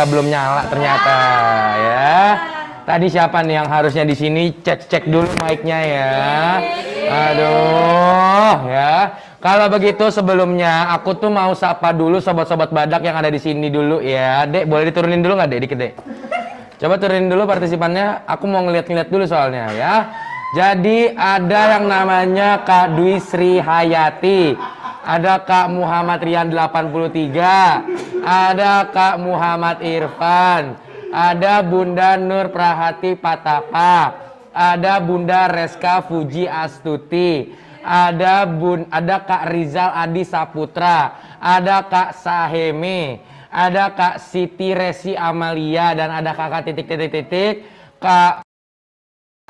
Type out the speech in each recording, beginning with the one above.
iya belum nyala ternyata ya. Tadi siapa nih yang harusnya di sini cek-cek dulu mic-nya ya. Aduh ya. Kalau begitu sebelumnya aku tuh mau sapa dulu sobat-sobat badak yang ada di sini dulu ya. Dek, boleh diturunin dulu nggak Dek dikit Dek? Coba turunin dulu partisipannya. Aku mau ngeliat-ngeliat dulu soalnya ya. Jadi ada yang namanya Kak Dwi Sri Hayati. Ada Kak Muhammad Rian 83. Ada Kak Muhammad Irfan. Ada Bunda Nur Prahati Patapa. Ada Bunda Reska Fuji Astuti ada Bun, ada Kak Rizal Adi Saputra, ada Kak Saheme, ada Kak Siti Resi Amalia dan ada Kakak titik titik titik, Kak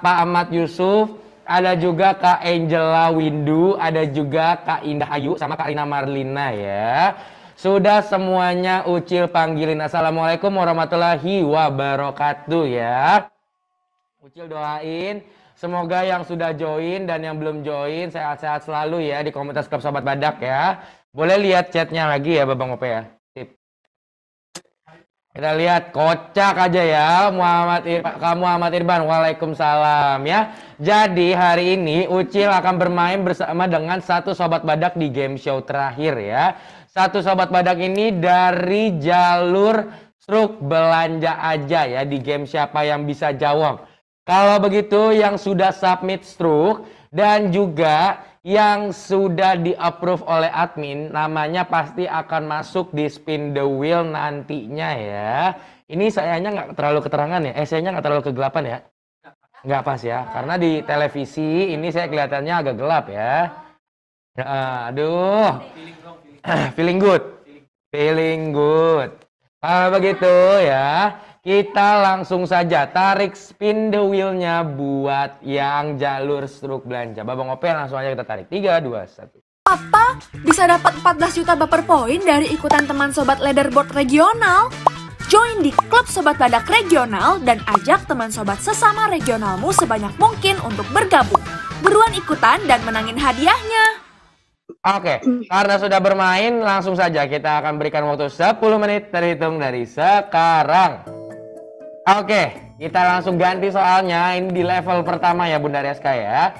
Pak Ahmad Yusuf, ada juga Kak Angela Windu, ada juga Kak Indah Ayu sama Kak Rina Marlina ya. Sudah semuanya Ucil panggilin Assalamualaikum warahmatullahi wabarakatuh ya. Ucil doain Semoga yang sudah join dan yang belum join sehat-sehat selalu ya di komunitas Klub Sobat Badak ya. Boleh lihat chatnya lagi ya Babang Ope ya. Kita lihat kocak aja ya Muhammad Ir kamu Muhammad Irban. Waalaikumsalam ya. Jadi hari ini Ucil akan bermain bersama dengan satu sobat badak di game show terakhir ya. Satu sobat badak ini dari jalur struk belanja aja ya di game siapa yang bisa jawab. Kalau begitu yang sudah submit stroke dan juga yang sudah di-approve oleh admin namanya pasti akan masuk di spin the wheel nantinya ya. Ini sayangnya nggak terlalu keterangan ya, eh sayangnya nggak terlalu kegelapan ya. Nggak pas ya, karena di televisi ini saya kelihatannya agak gelap ya. Aduh, feeling good, feeling good. Kalau begitu ya, kita langsung saja tarik spin the wheel-nya buat yang jalur struk belanja. Babang Ope langsung aja kita tarik. 3, 2, 1. Apa? Bisa dapat 14 juta baper poin dari ikutan teman sobat leaderboard regional? Join di klub sobat badak regional dan ajak teman sobat sesama regionalmu sebanyak mungkin untuk bergabung. Beruan ikutan dan menangin hadiahnya. Oke, karena sudah bermain, langsung saja kita akan berikan waktu 10 menit terhitung dari sekarang. Oke, kita langsung ganti soalnya. Ini di level pertama ya Bunda Reska ya.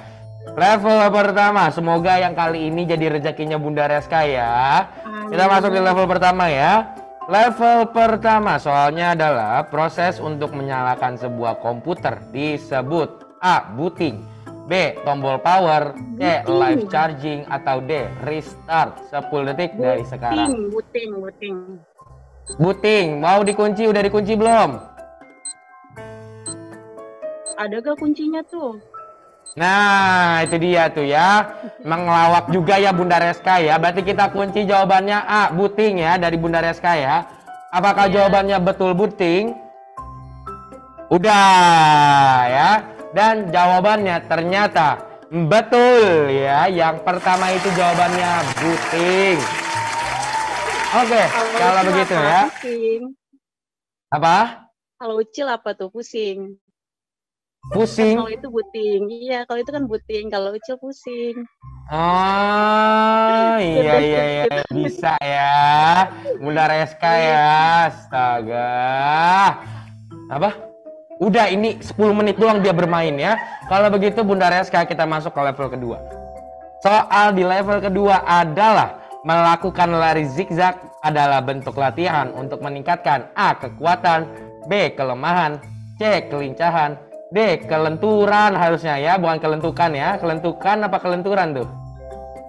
Level pertama, semoga yang kali ini jadi rezekinya Bunda Reska ya. Kita masuk di level pertama ya. Level pertama soalnya adalah proses untuk menyalakan sebuah komputer disebut A. Booting B. Tombol power C. Live charging Atau D. Restart 10 detik dari sekarang Booting, booting Booting, mau dikunci udah dikunci belum? Ada gak kuncinya tuh? Nah, itu dia tuh ya. Mengelawak juga ya Bunda Reska ya. Berarti kita kunci jawabannya A, buting ya dari Bunda Reska ya. Apakah ya. jawabannya betul buting? Udah ya. Dan jawabannya ternyata betul ya. Yang pertama itu jawabannya buting. Oke, kalau begitu ya. Pusing. Apa? Kalau ucil apa tuh pusing? Pusing. Kalau itu buting. Iya, kalau itu kan buting. Kalau ucil pusing. Oh, iya iya iya bisa ya. Bunda Reska ya. Astaga. Apa? Udah ini 10 menit doang dia bermain ya. Kalau begitu Bunda Reska kita masuk ke level kedua. Soal di level kedua adalah melakukan lari zigzag adalah bentuk latihan untuk meningkatkan A. kekuatan, B. kelemahan, C. kelincahan, D, kelenturan harusnya ya, bukan kelentukan ya. Kelentukan apa kelenturan tuh?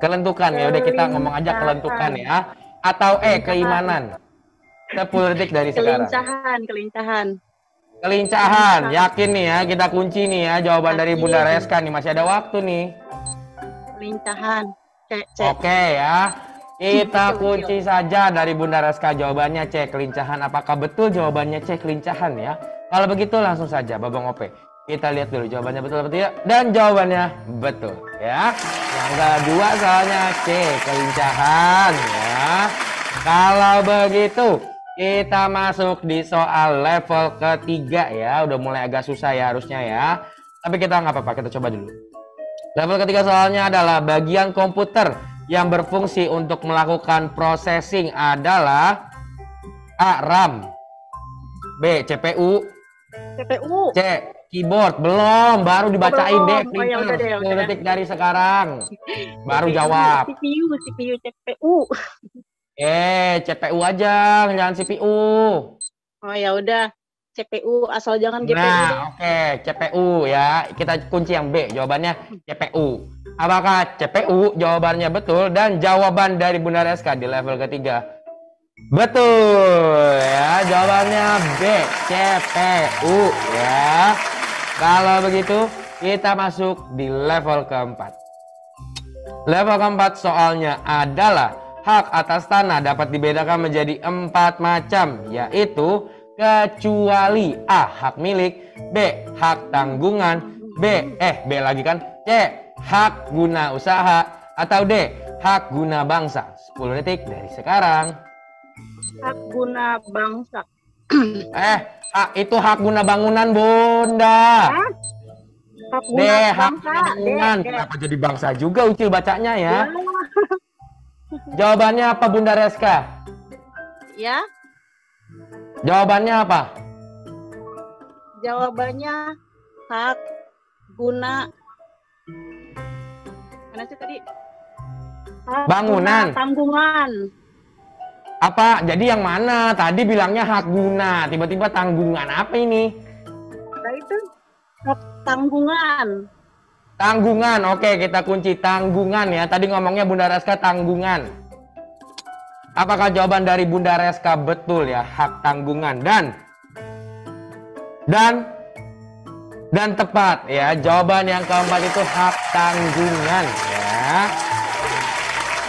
Kelentukan ya, udah kita ngomong aja kelentukan ya. Atau E, keimanan. 10 detik dari sekarang. Kelincahan, kelincahan. Kelincahan, yakin nih ya, kita kunci nih ya jawaban dari Bunda Reska nih, masih ada waktu nih. Kelincahan. Cek, cek. Oke ya. Kita kunci saja dari Bunda Reska jawabannya C kelincahan. Apakah betul jawabannya C kelincahan ya? Kalau begitu langsung saja Babang Ope. Kita lihat dulu jawabannya betul atau tidak. Dan jawabannya betul ya. Yang kedua soalnya C, kelincahan ya. Kalau begitu kita masuk di soal level ketiga ya. Udah mulai agak susah ya harusnya ya. Tapi kita nggak apa-apa, kita coba dulu. Level ketiga soalnya adalah bagian komputer yang berfungsi untuk melakukan processing adalah A. RAM B. CPU. CPU. C. Keyboard. Belum, baru dibacain deh. Oh, ya udah deh, ya 10 udah. detik dari sekarang. Baru CPU, jawab. CPU, CPU, CPU. Eh, CPU aja, jangan CPU. Oh ya udah. CPU asal jangan GPU. Nah, oke, CPU ya. Kita kunci yang B, jawabannya CPU. Apakah CPU jawabannya betul dan jawaban dari Bunda Reska di level ketiga? Betul ya, jawabannya B, CPU ya. Kalau begitu, kita masuk di level keempat. Level keempat soalnya adalah hak atas tanah dapat dibedakan menjadi empat macam, yaitu kecuali A. Hak milik B. Hak tanggungan B. Eh, B lagi kan C. Hak guna usaha Atau D. Hak guna bangsa 10 detik dari sekarang Hak guna bangsa. Eh, hak, itu hak guna bangunan Bunda Hak D. guna Hak bangsa. guna bangunan D, D. Kenapa jadi bangsa juga Ucil bacanya ya Ya. Jawabannya apa Bunda Reska? Ya, Jawabannya apa? jawabannya hak guna mana sih tadi? Hak Bangunan. guna tanggungan. Apa? Jadi yang mana? Tadi bilangnya hak guna, tiba-tiba tanggungan apa ini? Nah itu hak tanggungan. Tanggungan, oke kita kunci tanggungan ya. Tadi ngomongnya Bunda Reska tanggungan. Apakah jawaban dari Bunda Reska betul ya hak tanggungan dan dan dan tepat ya jawaban yang keempat itu hak tanggungan ya.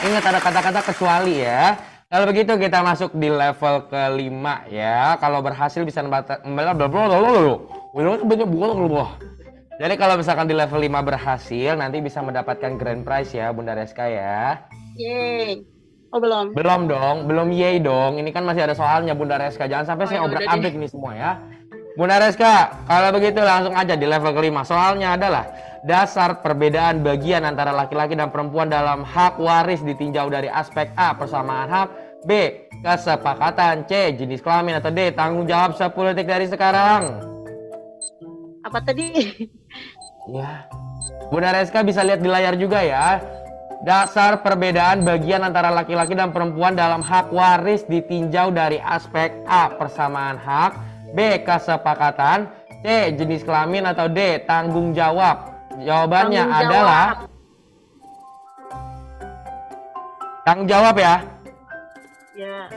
Ingat ada kata-kata kecuali ya. Kalau begitu kita masuk di level kelima ya. Kalau berhasil bisa Jadi kalau misalkan di level 5 berhasil nanti bisa mendapatkan grand prize ya Bunda Reska ya. Yeay. Oh belum. Belum dong, belum yay dong. Ini kan masih ada soalnya Bunda Reska. Jangan sampai Oh, saya ya obrak udah abrik nih semua ya. Bunda Reska, kalau begitu langsung aja di level kelima. Soalnya adalah dasar perbedaan bagian antara laki-laki dan perempuan dalam hak waris ditinjau dari aspek A. Persamaan hak B. Kesepakatan C. Jenis kelamin atau D. Tanggung jawab 10 detik dari sekarang Apa tadi? Ya. Bunda Reska bisa lihat di layar juga ya. Dasar perbedaan bagian antara laki-laki dan perempuan dalam hak waris ditinjau dari aspek A. Persamaan hak B. Kesepakatan C. Jenis kelamin atau D. Tanggung jawab Jawabannya Tanggung jawab. adalah Tanggung jawab ya Ya.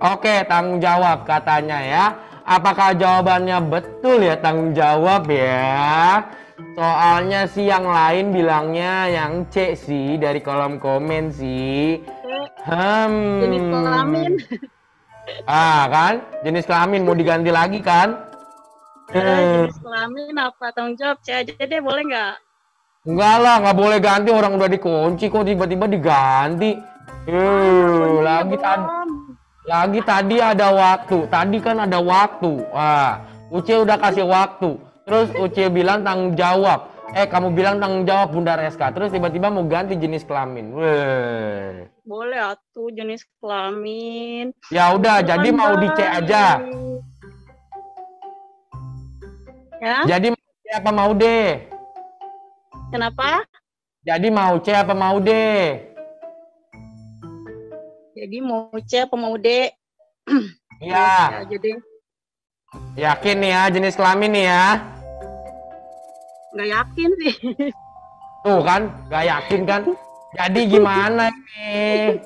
Oke, tanggung jawab katanya ya. Apakah jawabannya betul ya tanggung jawab ya? Soalnya sih yang lain bilangnya yang C sih dari kolom komen sih. Eh, Hmm. Jenis kelamin. Ah kan? Jenis kelamin mau diganti lagi kan? Eh, Hmm. jenis kelamin apa tanggung jawab C aja deh boleh nggak? Enggak lah, nggak boleh ganti orang udah dikunci kok tiba-tiba diganti. Kuncinya lagi tadi. Lagi tadi ada waktu, tadi kan ada waktu. Wah, Uce udah kasih waktu. Terus Uce bilang tanggung jawab. Eh, kamu bilang tanggung jawab Bunda Reska. Terus tiba-tiba mau ganti jenis kelamin. Weh. Boleh atuh jenis kelamin. Ya udah, jadi mau di C aja. Ya, Jadi mau C apa mau D? kenapa? Jadi mau C apa mau D? Jadi mau C apa mau D? Iya, aja deh. yakin nih ya jenis kelamin nih ya. Nggak yakin sih. Tuh kan, gak yakin kan? Jadi gimana ini?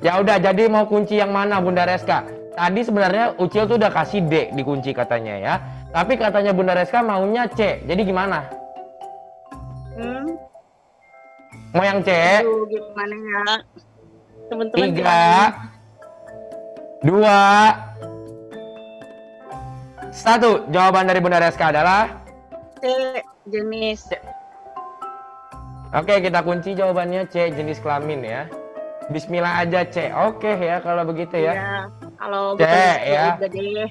Ya udah, jadi mau kunci yang mana Bunda Reska? Tadi sebenarnya Ucil tuh udah kasih D dikunci katanya ya. Tapi katanya Bunda Reska maunya C. Jadi gimana? Mau yang C? aduh, gimana ya? Teman-teman Tiga, dua, satu. Jawaban dari Bunda Reska adalah C jenis. Oke, kita kunci jawabannya C jenis kelamin ya. Bismillah aja C. Oke ya kalau begitu ya. Ya, kalau C, ya. deh.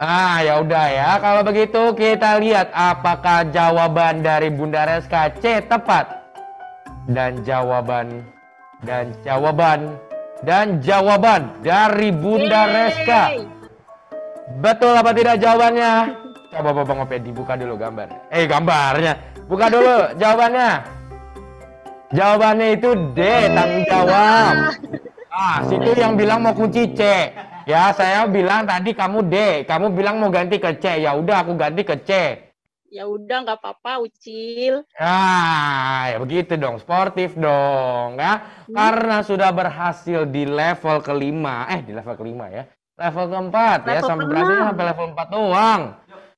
Ah, ya udah ya. Kalau begitu kita lihat apakah jawaban dari Bunda Reska C tepat. Dan jawaban dan jawaban dan jawaban dari Bunda Reska. Yeay. Betul apa tidak jawabannya? Coba Bapak Ngopi dibuka dulu gambar. Eh gambarnya. Buka dulu jawabannya. Jawabannya itu D, tanggung jawab. Ah, situ yang bilang mau kunci C. Ya, saya bilang tadi kamu D, kamu bilang mau ganti ke C. Ya udah aku ganti ke C. Ya udah nggak apa-apa Ucil. Ah, ya begitu dong, sportif dong, ya. Karena sudah berhasil di level kelima, eh di level kelima ya, level keempat ya, Level sampai keenam. berhasil sampai level 4 doang.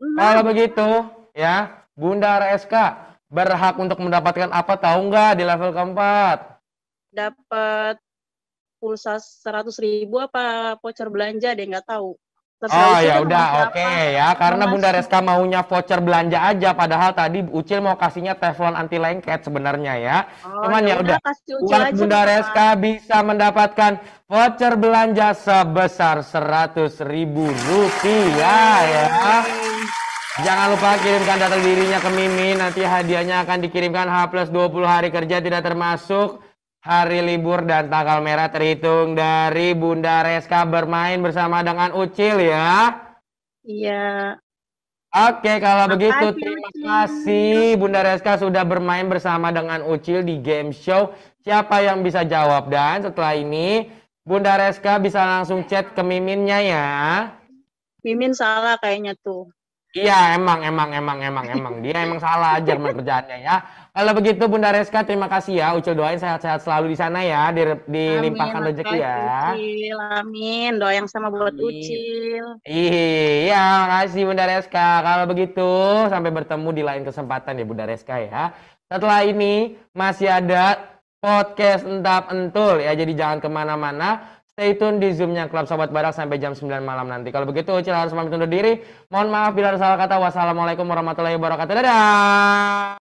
Nah, Kalau begitu, ya, Bunda RSK berhak untuk mendapatkan apa tahu nggak di level keempat? dapat pulsa seratus ribu apa voucher belanja deh nggak tahu. Terserah Oh ya udah, oke apa. ya, karena Bunda Reska maunya voucher belanja aja, padahal tadi Ucil mau kasihnya teflon anti lengket sebenarnya ya. Oh, Cuman ya udah, kasih Ucil buat aja, Bunda Bapak. Reska bisa mendapatkan voucher belanja sebesar seratus ribu rupiah ya. Jangan lupa kirimkan data dirinya ke Mimin, nanti hadiahnya akan dikirimkan H plus 20 hari kerja tidak termasuk hari libur dan tanggal merah terhitung dari Bunda Reska bermain bersama dengan Ucil ya. Iya. Oke, kalau Makasih, begitu terima kasih Bunda Reska sudah bermain bersama dengan Ucil di game show. Siapa yang bisa jawab dan setelah ini Bunda Reska bisa langsung chat ke Miminnya ya. Mimin salah kayaknya tuh. Iya, emang emang emang emang emang dia emang salah aja kerjaannya ya. Kalau begitu Bunda Reska terima kasih ya. Ucil doain sehat-sehat selalu di sana ya, di- dilimpahkan Amin, rezeki ya. Ucil. Amin. Doa yang sama buat Amin. Ucil. Iya, makasih Bunda Reska. Kalau begitu, sampai bertemu di lain kesempatan ya Bunda Reska ya. Setelah ini masih ada podcast entap entul ya, jadi jangan ke mana-mana. Stay tune di Zoom-nya Klub Sobat Badak sampai jam 9 malam nanti. Kalau begitu, Ucil harus pamit undur diri. Mohon maaf bila ada salah kata. Wassalamualaikum warahmatullahi wabarakatuh. Dadah!